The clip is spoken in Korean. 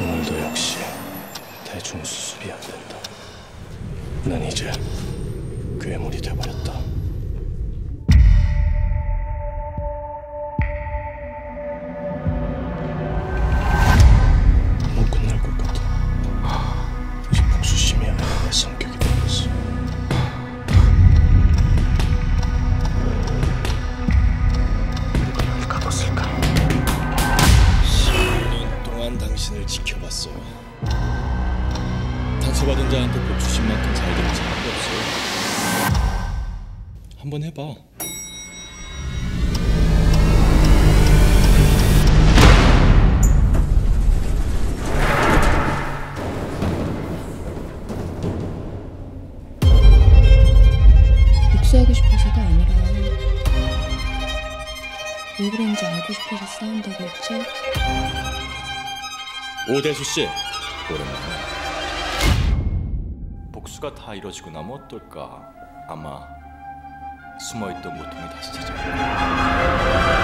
오늘도 역시 대충 수습이 안 된다. 난 이제 괴물이 돼버렸다. 당신을 지켜봤어요. 단서받은 자한테 복수심만큼 잘 되는 사람이 없어요. 한번 해봐. 복수하고 싶어서가 아니라 왜 그런지 알고 싶어서 싸운다고 했죠? 오대수 씨, 오랜만에. 복수가 다 이뤄지고 나면 어떨까? 아마 숨어있던 고통이 다시 찾아올 거야.